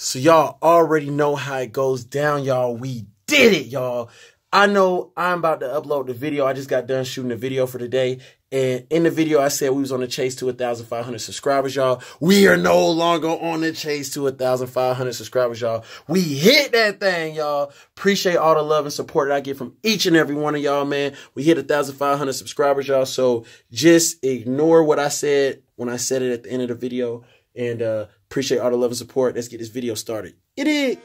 So y'all already know how it goes down, y'all. We did it, y'all. I know I'm about to upload the video. I just got done shooting the video for today. And in the video, I said we was on the chase to 1,500 subscribers, y'all. We are no longer on the chase to 1,500 subscribers, y'all. We hit that thing, y'all. Appreciate all the love and support that I get from each and every one of y'all, man. We hit 1,500 subscribers, y'all. So just ignore what I said when I said it at the end of the video. And uh, appreciate all the love and support. Let's get this video started. It is.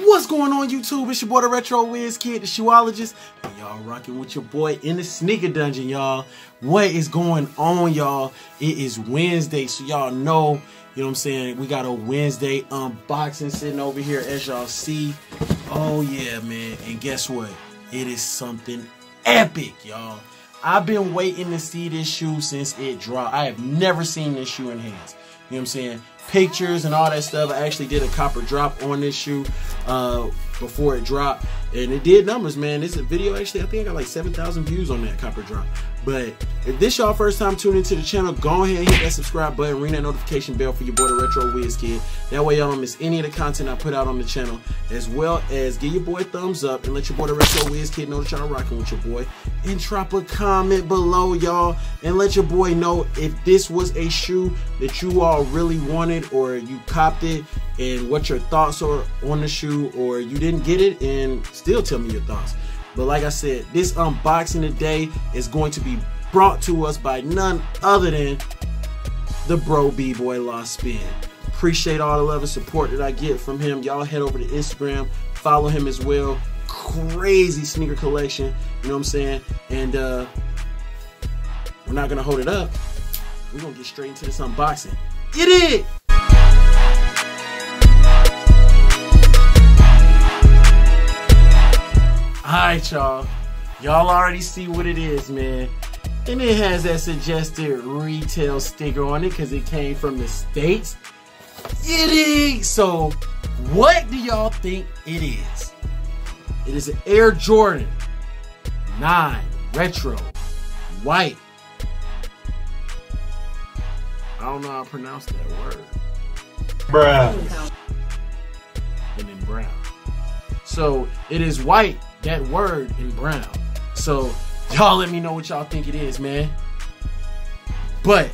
What's going on YouTube? It's your boy the Retro Wiz Kid, the shoeologist, y'all rocking with your boy in the sneaker dungeon, y'all. What is going on, y'all? It is Wednesday, so y'all know, you know what I'm saying? We got a Wednesday unboxing sitting over here as y'all see. Oh yeah, man. And guess what? It is something epic, y'all. I've been waiting to see this shoe since it dropped. I have never seen this shoe in hands. You know what I'm saying? Pictures and all that stuff. I actually did a cop or drop on this shoe uh, before it dropped. And it did numbers, man. This video actually, I think I got like 7,000 views on that cop or drop. But if this y'all first time tuning into the channel, go ahead and hit that subscribe button, ring that notification bell for your boy the Retro Wiz Kid. That way y'all don't miss any of the content I put out on the channel, as well as give your boy a thumbs up and let your boy the Retro Wiz Kid know that y'all rocking with your boy. And drop a comment below, y'all, and let your boy know if this was a shoe that you all really wanted or you copped it and what your thoughts are on the shoe or you didn't get it and still tell me your thoughts. But like I said, this unboxing today is going to be brought to us by none other than the bro B-boy Laspin. Appreciate all the love and support that I get from him. Y'all head over to Instagram, follow him as well. Crazy sneaker collection, you know what I'm saying? And uh we're not gonna hold it up. We're gonna get straight into this unboxing. Get it! Alright, y'all. Y'all already see what it is, man. And it has that suggested retail sticker on it because it came from the States. It is. So, what do y'all think it is? It is an Air Jordan 9 Retro White. I don't know how to pronounce that word. Bruh. And in brown. So, it is white that word in brown. So y'all let me know what y'all think it is, man. But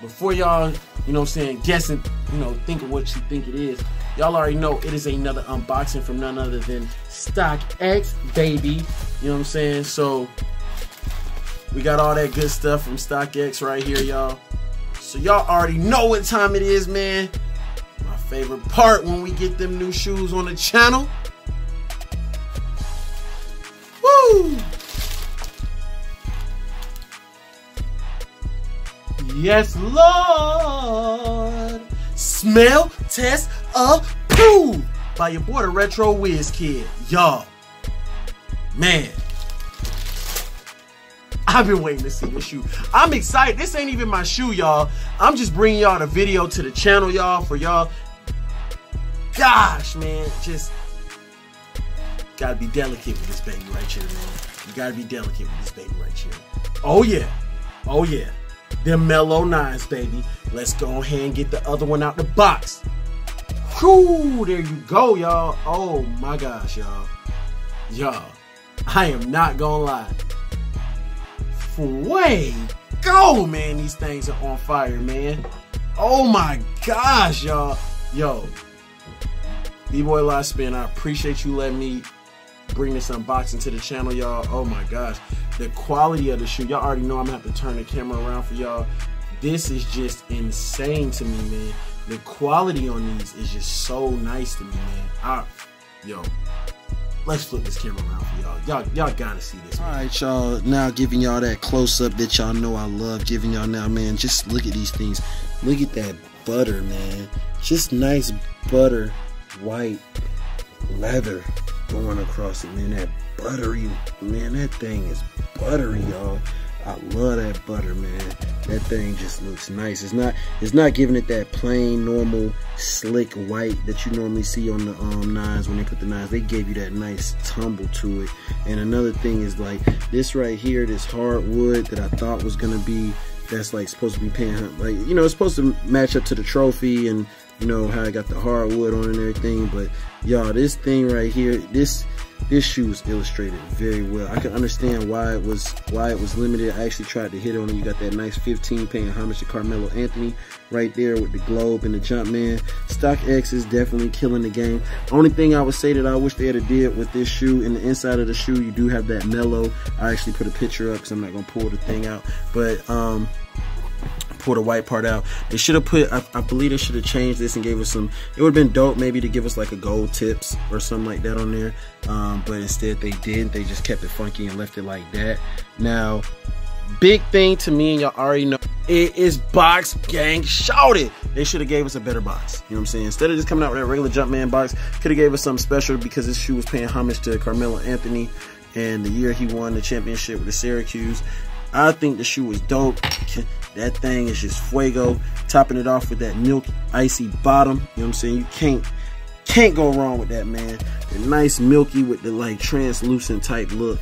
before y'all, you know what I'm saying, guessing, you know, think of what you think it is, y'all already know it is another unboxing from none other than Stock X, baby. You know what I'm saying? So we got all that good stuff from StockX right here, y'all. So y'all already know what time it is, man. My favorite part when we get them new shoes on the channel. Yes, Lord. Smell, test, of poo by your boy, the Retro Wiz Kid. Y'all, man, I've been waiting to see this shoe. I'm excited. This ain't even my shoe, y'all. I'm just bringing y'all the video to the channel, y'all, for y'all. Gosh, man, just gotta be delicate with this baby right here, man. You gotta be delicate with this baby right here. Oh yeah, oh yeah. Them Melo nines, baby. Let's go ahead and get the other one out the box. Whew, there you go, y'all. Oh my gosh, y'all. Y'all, I am not gonna lie. Way go, man. These things are on fire, man. Oh my gosh, y'all. Yo, B-Boy Laspin, I appreciate you letting me bring this unboxing to the channel, y'all. Oh my gosh. The quality of the shoe, y'all already know I'm gonna have to turn the camera around for y'all. This is just insane to me, man. The quality on these is just so nice to me, man. I, yo, let's flip this camera around for y'all. Y'all, y'all gotta see this. All right, y'all. Now giving y'all that close up that y'all know I love giving y'all now, man. Just look at these things. Look at that butter, man. Just nice butter, white leather going across it, man. That buttery, man. That thing is buttery, y'all. I love that butter, man. That thing just looks nice. It's not it's not giving it that plain, normal, slick white that you normally see on the um, nines when they put the nines. They gave you that nice tumble to it. And another thing is like this right here, this hardwood that I thought was gonna be that's like supposed to be paying like you know it's supposed to match up to the trophy and you know how I got the hardwood on and everything but y'all this thing right here this this shoe was illustrated very well. I can understand why it was why it was limited. I actually tried to hit on it. You got that nice 15 paying homage to Carmelo Anthony right there with the globe and the Jumpman X is definitely killing the game. Only thing I would say that I wish they had a did with this shoe in the inside of the shoe you do have that Melo. I actually put a picture up because I'm not gonna pull the thing out. But um pull the white part out. They should have put, I, I, believe they should have changed this and gave us some, it would have been dope maybe to give us like a gold tips or something like that on there. Um, but instead they didn't. they just kept it funky and left it like that. Now, big thing to me and y'all already know, it is box gang shouted. They should have gave us a better box. You know what I'm saying? Instead of just coming out with that regular Jumpman box, could have gave us something special because this shoe was paying homage to Carmelo Anthony and the year he won the championship with the Syracuse. I think the shoe was dope. That thing is just fuego. Topping it off with that milk icy bottom. You know what I'm saying? You can't can't go wrong with that, man. The nice milky with the like translucent type look.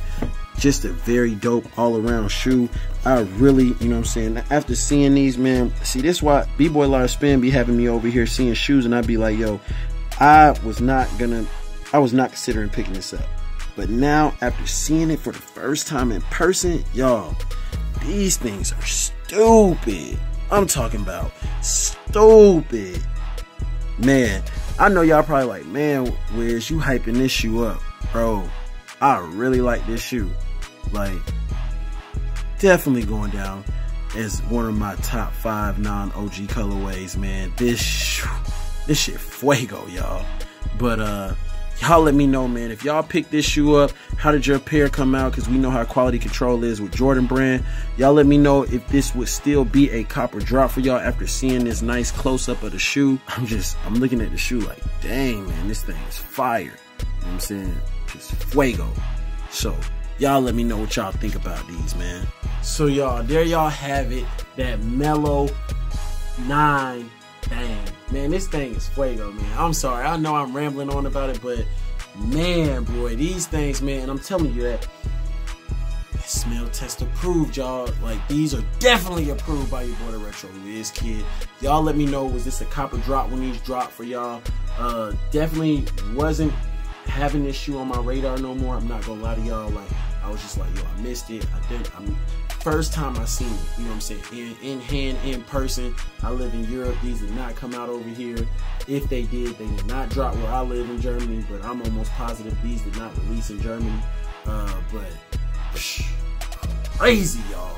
Just a very dope all around shoe. I really, you know what I'm saying? After seeing these, man, see this why B-Boy Laspin be having me over here seeing shoes and I'd be like, yo, I was not gonna, I was not considering picking this up. But now, after seeing it for the first time in person, y'all, these things are stupid. I'm talking about stupid. Man, I know y'all probably like, man, where's you hyping this shoe up? Bro, I really like this shoe. Like, definitely going down as one of my top five non-OG colorways, man. This, this shit fuego, y'all. But, uh, y'all let me know, man. If y'all picked this shoe up, how did your pair come out? Because we know how quality control is with Jordan Brand. Y'all let me know if this would still be a cop or drop for y'all after seeing this nice close up of the shoe. I'm just, I'm looking at the shoe like, dang, man, this thing is fire. You know what I'm saying? Just fuego. So, y'all let me know what y'all think about these, man. So, y'all, there y'all have it. That Melo nine Dang, man, this thing is fuego, man. I'm sorry. I know I'm rambling on about it, but man, boy, these things, man, I'm telling you that smell test approved, y'all. Like these are definitely approved by your boy the Retro Wiz Kid. Y'all let me know was this a cop or drop when these dropped for y'all? Uh definitely wasn't having this shoe on my radar no more. I'm not gonna lie to y'all. Like I was just like, yo, I missed it. I didn't I'm first time I seen it, you know what I'm saying, in, in hand, in person. I live in Europe. These did not come out over here. If they did, they did not drop where I live in Germany, but I'm almost positive these did not release in Germany. Uh, but psh, crazy, y'all.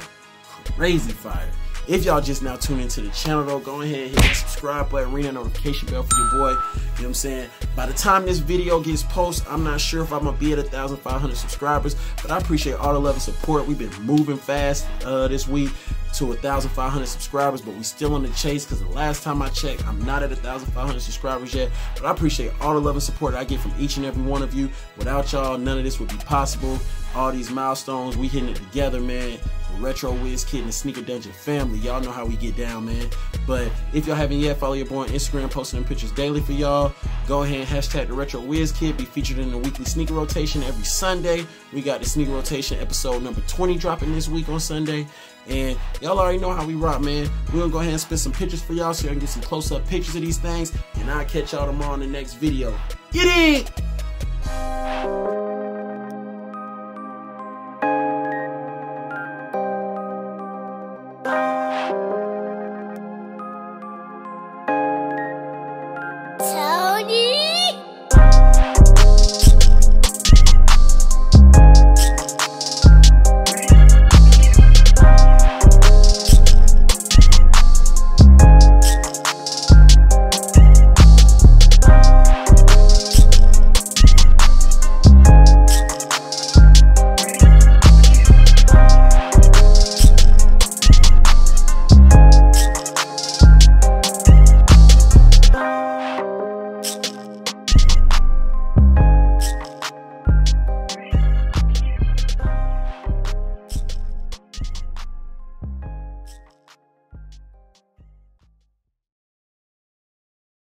Crazy fire. If y'all just now tune into the channel though, go ahead and hit the subscribe button, ring that notification bell for your boy. You know what I'm saying? By the time this video gets posted, I'm not sure if I'm gonna be at 1,500 subscribers, but I appreciate all the love and support. We've been moving fast uh, this week to 1,500 subscribers, but we still on the chase because the last time I checked, I'm not at 1,500 subscribers yet. But I appreciate all the love and support I get from each and every one of you. Without y'all, none of this would be possible. All these milestones, we hitting it together, man. Retro Wiz Kid and the Sneaker Dungeon family. Y'all know how we get down, man. But if y'all haven't yet, follow your boy on Instagram, posting pictures daily for y'all. Go ahead and hashtag the Retro Wiz Kid. Be featured in the weekly sneaker rotation every Sunday. We got the sneaker rotation episode number 20 dropping this week on Sunday. And y'all already know how we rock, man. We're gonna go ahead and spin some pictures for y'all so y'all can get some close-up pictures of these things. And I'll catch y'all tomorrow in the next video. Get it!